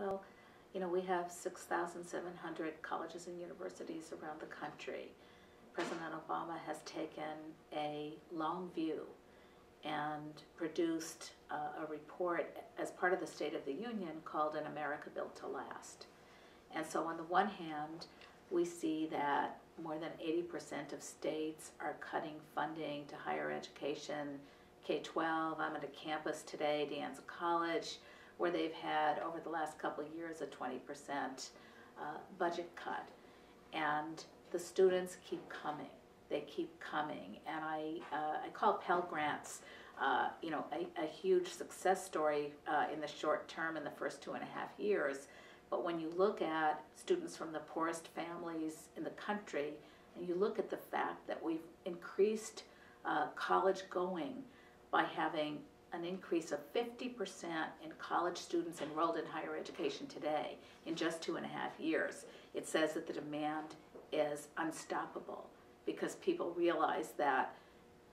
Well, you know, we have 6,700 colleges and universities around the country. President Obama has taken a long view and produced uh, a report as part of the State of the Union called An America Built to Last. And so on the one hand, we see that more than 80% of states are cutting funding to higher education, K-12. I'm at a campus today, De Anza College, where they've had over the last couple of years a 20% uh, budget cut. And the students keep coming. They keep coming. And I, uh, I call Pell Grants, uh, you know, a, a, huge success story uh, in the short term in the first two and a half years but when you look at students from the poorest families in the country, and you look at the fact that we've increased uh, college going by having an increase of 50% in college students enrolled in higher education today in just two and a half years, it says that the demand is unstoppable because people realize that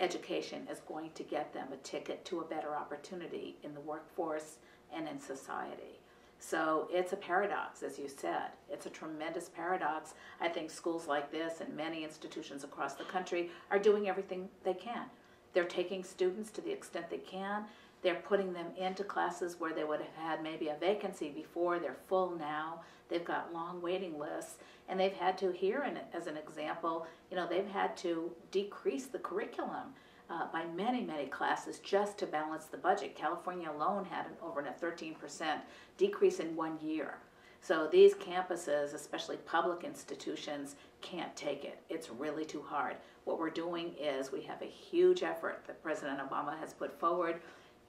education is going to get them a ticket to a better opportunity in the workforce and in society. So it's a paradox, as you said. It's a tremendous paradox. I think schools like this and many institutions across the country are doing everything they can. They're taking students to the extent they can. They're putting them into classes where they would have had maybe a vacancy before. They're full now. They've got long waiting lists. And they've had to, here as an example, you know, they've had to decrease the curriculum uh, by many, many classes just to balance the budget. California alone had an, over a 13% decrease in one year. So these campuses, especially public institutions, can't take it. It's really too hard. What we're doing is we have a huge effort that President Obama has put forward,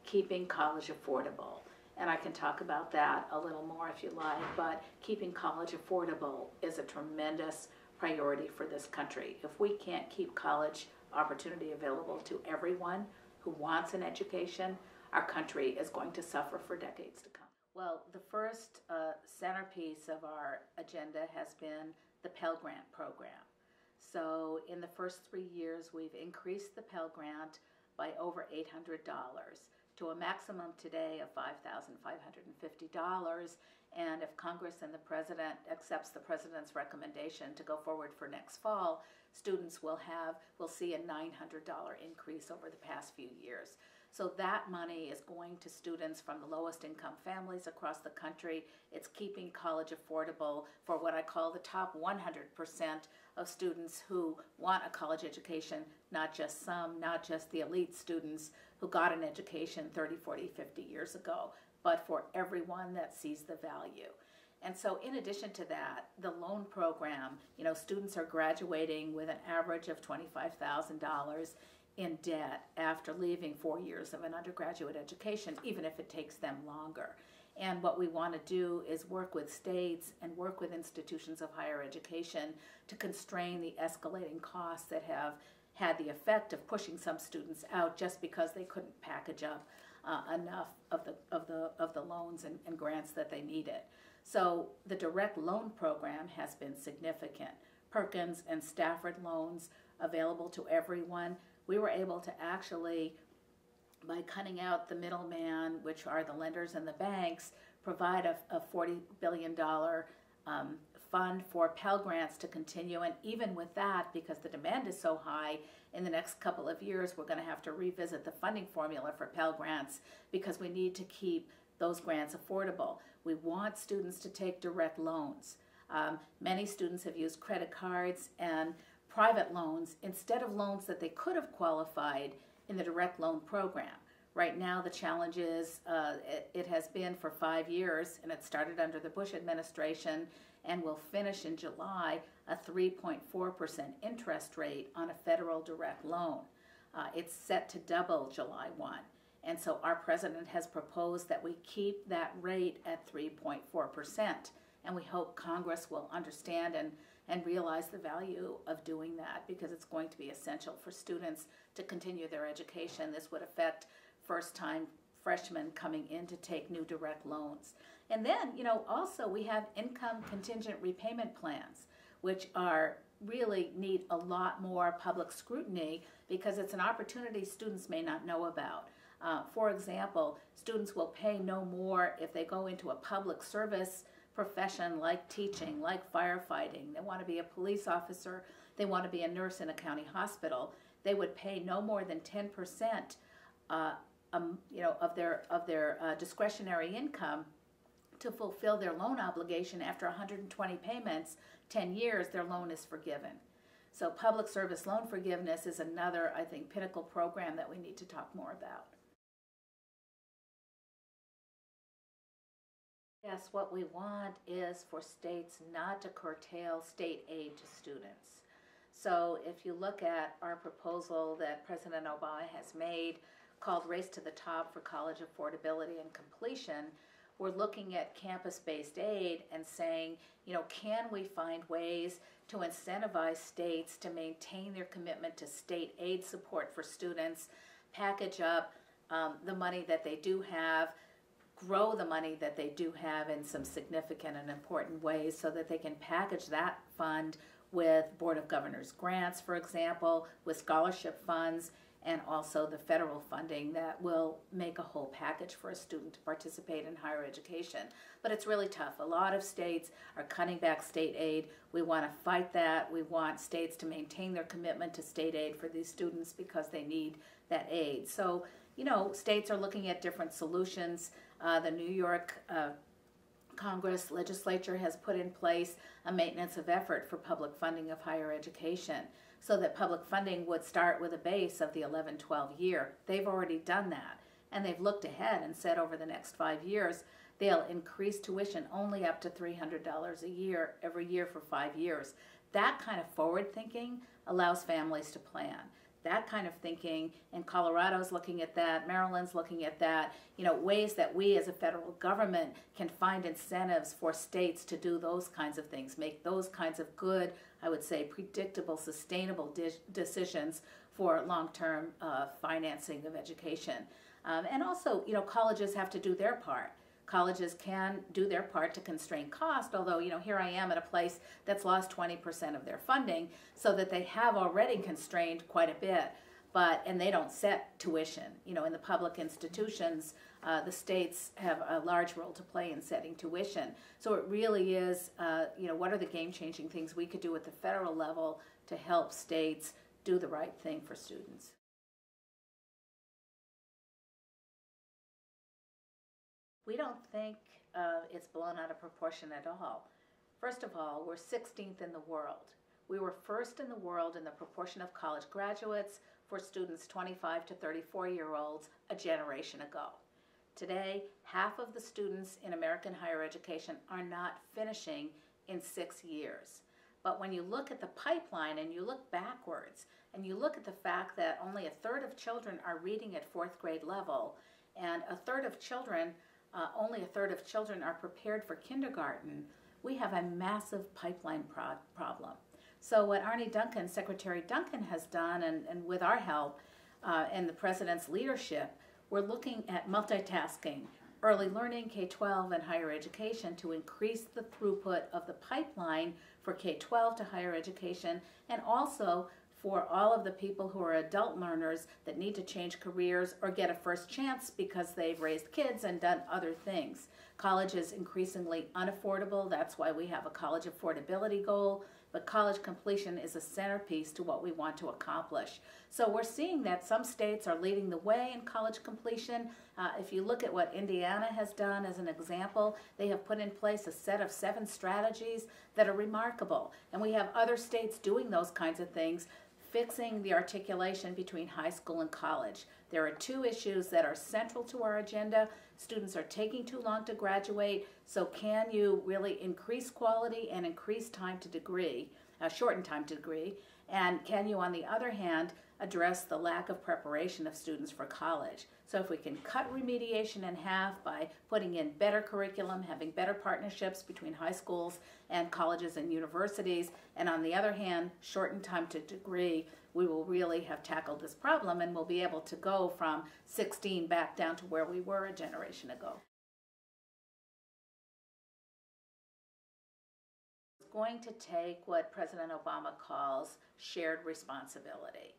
keeping college affordable. And I can talk about that a little more if you like, but keeping college affordable is a tremendous priority for this country. If we can't keep college opportunity available to everyone who wants an education, our country is going to suffer for decades to come. Well, the first uh, centerpiece of our agenda has been the Pell Grant program. So in the first three years, we've increased the Pell Grant by over $800 to a maximum today of $5,550. And if Congress and the President accepts the President's recommendation to go forward for next fall, students will have, will see a $900 increase over the past few years. So that money is going to students from the lowest income families across the country. It's keeping college affordable for what I call the top 100% of students who want a college education, not just some, not just the elite students who got an education 30, 40, 50 years ago, but for everyone that sees the value. And so in addition to that, the loan program, you know, students are graduating with an average of $25,000 in debt after leaving four years of an undergraduate education, even if it takes them longer. And what we want to do is work with states and work with institutions of higher education to constrain the escalating costs that have had the effect of pushing some students out just because they couldn't package up uh, enough of the, of the, of the loans and, and grants that they needed. So the direct loan program has been significant. Perkins and Stafford loans available to everyone. We were able to actually, by cutting out the middleman, which are the lenders and the banks, provide a, a $40 billion um, fund for Pell Grants to continue. And even with that, because the demand is so high, in the next couple of years, we're going to have to revisit the funding formula for Pell Grants because we need to keep those grants affordable. We want students to take direct loans. Um, many students have used credit cards and private loans instead of loans that they could have qualified in the direct loan program. Right now, the challenge is uh, it, it, has been for five years, and it started under the Bush administration and will finish in July a 3.4% interest rate on a federal direct loan. Uh, it's set to double July 1. And so our president has proposed that we keep that rate at 3.4%. And we hope Congress will understand and, and realize the value of doing that because it's going to be essential for students to continue their education. This would affect first time freshmen coming in to take new direct loans. And then, you know, also we have income contingent repayment plans, which are really need a lot more public scrutiny because it's an opportunity students may not know about. Uh, for example, students will pay no more if they go into a public service profession like teaching, like firefighting. They want to be a police officer. They want to be a nurse in a county hospital. They would pay no more than 10% uh, um, you know, of their, of their uh, discretionary income to fulfill their loan obligation after 120 payments, 10 years, their loan is forgiven. So public service loan forgiveness is another, I think, pinnacle program that we need to talk more about. Yes, what we want is for states not to curtail state aid to students. So if you look at our proposal that President Obama has made called Race to the Top for College Affordability and Completion, we're looking at campus-based aid and saying, you know, can we find ways to incentivize states to maintain their commitment to state aid support for students, package up um, the money that they do have, grow the money that they do have in some significant and important ways so that they can package that fund with Board of Governors grants, for example, with scholarship funds, and also the federal funding that will make a whole package for a student to participate in higher education. But it's really tough. A lot of states are cutting back state aid. We want to fight that. We want states to maintain their commitment to state aid for these students because they need that aid. So, you know, states are looking at different solutions. Uh, the New York uh, Congress legislature has put in place a maintenance of effort for public funding of higher education so that public funding would start with a base of the 11 12 year. They've already done that. And they've looked ahead and said over the next five years, they'll increase tuition only up to $300 a year every year for five years. That kind of forward thinking allows families to plan that kind of thinking and Colorado's looking at that, Maryland's looking at that, you know, ways that we as a federal government can find incentives for states to do those kinds of things, make those kinds of good, I would say, predictable, sustainable de decisions for long-term uh, financing of education. Um, and also, you know, colleges have to do their part colleges can do their part to constrain cost, although, you know, here I am at a place that's lost 20% of their funding, so that they have already constrained quite a bit. But, and they don't set tuition. You know, in the public institutions, uh, the states have a large role to play in setting tuition. So it really is, uh, you know, what are the game-changing things we could do at the federal level to help states do the right thing for students? We don't think uh, it's blown out of proportion at all. First of all, we're 16th in the world. We were first in the world in the proportion of college graduates for students 25 to 34 year olds a generation ago. Today, half of the students in American higher education are not finishing in six years. But when you look at the pipeline and you look backwards and you look at the fact that only a third of children are reading at fourth grade level and a third of children uh, only a third of children are prepared for kindergarten, we have a massive pipeline pro problem. So what Arne Duncan, Secretary Duncan has done, and, and with our help uh, and the President's leadership, we're looking at multitasking, early learning, K-12, and higher education to increase the throughput of the pipeline for K-12 to higher education, and also for all of the people who are adult learners that need to change careers or get a first chance because they've raised kids and done other things. College is increasingly unaffordable. That's why we have a college affordability goal. But college completion is a centerpiece to what we want to accomplish. So we're seeing that some states are leading the way in college completion. Uh, if you look at what Indiana has done as an example, they have put in place a set of seven strategies that are remarkable. And we have other states doing those kinds of things fixing the articulation between high school and college. There are two issues that are central to our agenda. Students are taking too long to graduate, so can you really increase quality and increase time to degree, uh, shorten time to degree, and can you, on the other hand, address the lack of preparation of students for college? So if we can cut remediation in half by putting in better curriculum, having better partnerships between high schools and colleges and universities, and on the other hand, shorten time to degree, we will really have tackled this problem and we'll be able to go from 16 back down to where we were a generation ago. It's going to take what President Obama calls shared responsibility.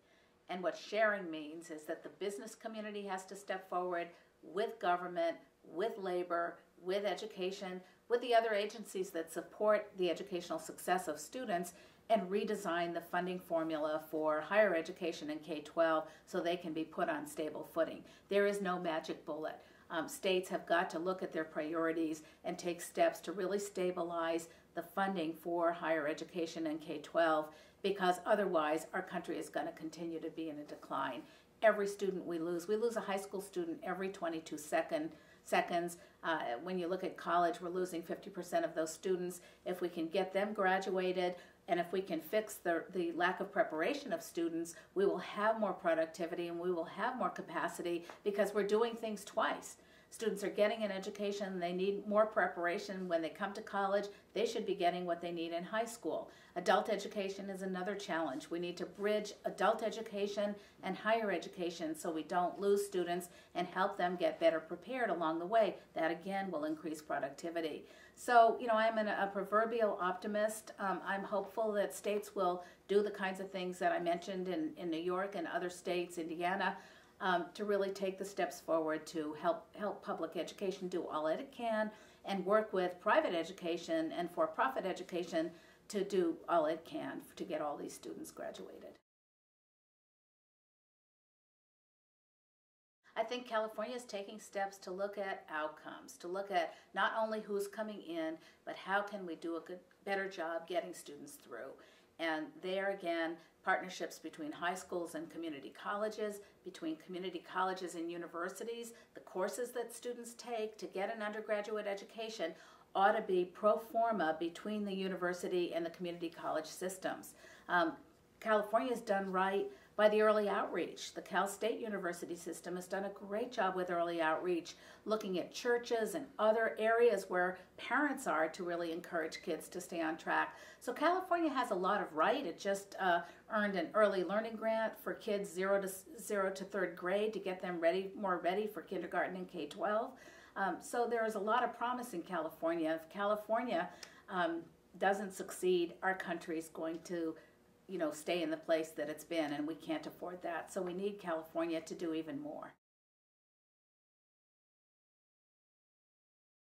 And what sharing means is that the business community has to step forward with government, with labor, with education, with the other agencies that support the educational success of students and redesign the funding formula for higher education in K 12 so they can be put on stable footing. There is no magic bullet. Um, states have got to look at their priorities and take steps to really stabilize the funding for higher education in K 12 because otherwise our country is going to continue to be in a decline. Every student we lose, we lose a high school student every 22 second, seconds. Uh, when you look at college, we're losing 50% of those students. If we can get them graduated, and if we can fix the, the lack of preparation of students, we will have more productivity and we will have more capacity because we're doing things twice. Students are getting an education, they need more preparation when they come to college. They should be getting what they need in high school. Adult education is another challenge. We need to bridge adult education and higher education so we don't lose students and help them get better prepared along the way. That again will increase productivity. So, you know, I'm an, a proverbial optimist. Um, I'm hopeful that states will do the kinds of things that I mentioned in, in New York and other states, Indiana um, to really take the steps forward to help help public education do all that it can and work with private education and for-profit education to do all it can to get all these students graduated. I think California is taking steps to look at outcomes, to look at not only who's coming in, but how can we do a good, better job getting students through. And there again, partnerships between high schools and community colleges, between community colleges and universities, the courses that students take to get an undergraduate education ought to be pro forma between the university and the community college systems. Um, California has done right by the early outreach. The Cal State University system has done a great job with early outreach, looking at churches and other areas where parents are to really encourage kids to stay on track. So California has a lot of right. It just uh, earned an early learning grant for kids zero to zero to third grade to get them ready, more ready for kindergarten and K twelve. Um, so there is a lot of promise in California. If California um, doesn't succeed, our country is going to you know, stay in the place that it's been, and we can't afford that. So we need California to do even more.